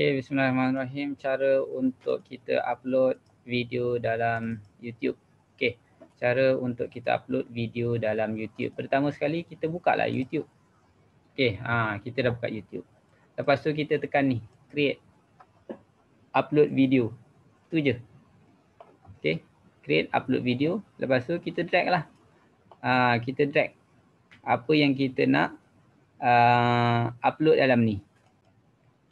Okay, bismillahirrahmanirrahim. Cara untuk kita upload video dalam YouTube. Okay, cara untuk kita upload video dalam YouTube. Pertama sekali kita buka lah YouTube. Okay, ha, kita dah buka YouTube. Lepas tu kita tekan ni, create. Upload video. Tu je. Okay, create upload video. Lepas tu kita drag lah. Ha, kita drag apa yang kita nak uh, upload dalam ni.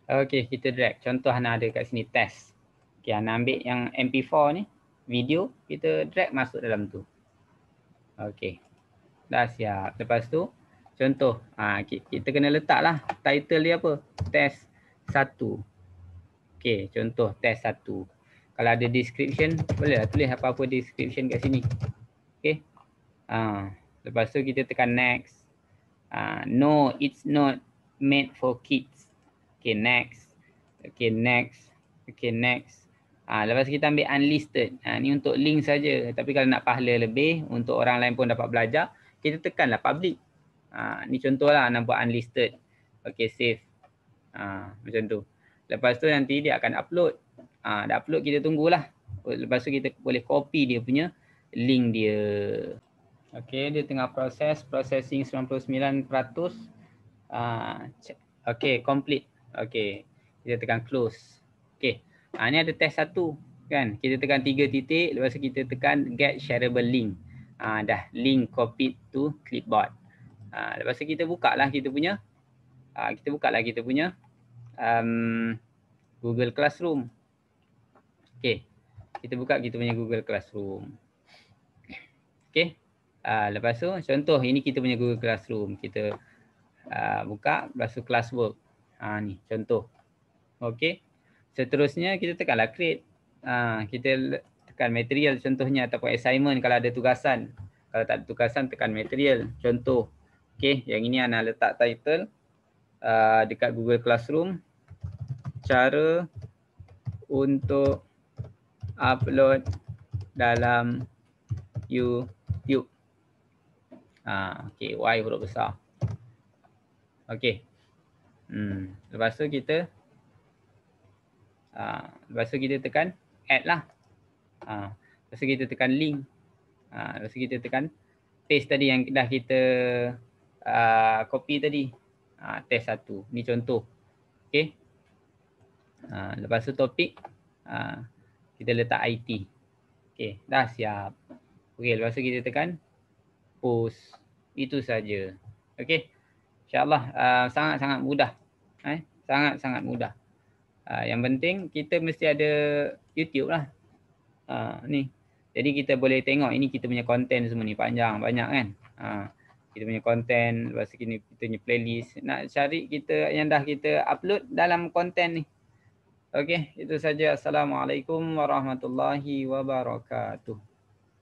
Okay, kita drag. Contoh Hana ada kat sini test. Okay, Hana ambil yang MP4 ni, video, kita drag masuk dalam tu. Okay, dah siap. Lepas tu, contoh, ha, kita kena letak lah title dia apa? Test 1. Okay, contoh test 1. Kalau ada description, boleh lah tulis apa-apa description kat sini. Okay. Ha, lepas tu kita tekan next. Ha, no, it's not made for kids. Okay, next. Okay, next. Okay, next. Ha, lepas kita ambil unlisted. Ha, ni untuk link saja. Tapi kalau nak pahala lebih, untuk orang lain pun dapat belajar, kita tekanlah public. Ha, ni contohlah nak buat unlisted. Okay, save. Ha, macam tu. Lepas tu nanti dia akan upload. Ha, dah upload, kita tunggulah. Lepas tu kita boleh copy dia punya link dia. Okay, dia tengah proses. Processing 99%. Ha, okay, complete. Okay. Kita tekan close. Okay. Ha, ni ada test satu. Kan? Kita tekan tiga titik. Lepas tu kita tekan get shareable link. Ha, dah link copied to clipboard. Ha, lepas tu kita buka lah kita punya. Ha, kita buka lah kita punya um, Google Classroom. Okay. Kita buka kita punya Google Classroom. Okay. Ha, lepas tu contoh ini kita punya Google Classroom. Kita uh, buka. Lepas tu classwork. Ha ni contoh. Okey. Seterusnya kita tekanlah create. Ha kita tekan material contohnya ataupun assignment kalau ada tugasan. Kalau tak ada tugasan tekan material. Contoh. Okey, yang ini ana letak title uh, dekat Google Classroom. Cara untuk upload dalam YouTube. Ha, okey, Y huruf besar. Okey. Hmm. Lepas tu kita uh, lepas tu kita tekan add lah. Uh, lepas tu kita tekan link. Uh, lepas tu kita tekan paste tadi yang dah kita uh, copy tadi. Uh, test satu. Ni contoh. Okay. Uh, lepas tu topik uh, kita letak IT. Okay. Dah siap. Okay. Lepas tu kita tekan post. Itu saja. Okay. InsyaAllah uh, sangat-sangat mudah. Eh? Sangat-sangat mudah. Uh, yang penting kita mesti ada YouTube lah. Uh, ni. Jadi kita boleh tengok ini kita punya konten semua ni panjang banyak kan. Uh, kita punya konten lepas ini kita punya playlist. Nak cari kita yang dah kita upload dalam konten ni. Okey, itu saja. Assalamualaikum warahmatullahi wabarakatuh.